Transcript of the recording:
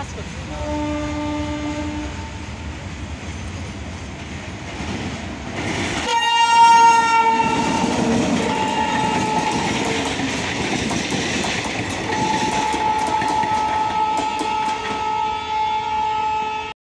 ます。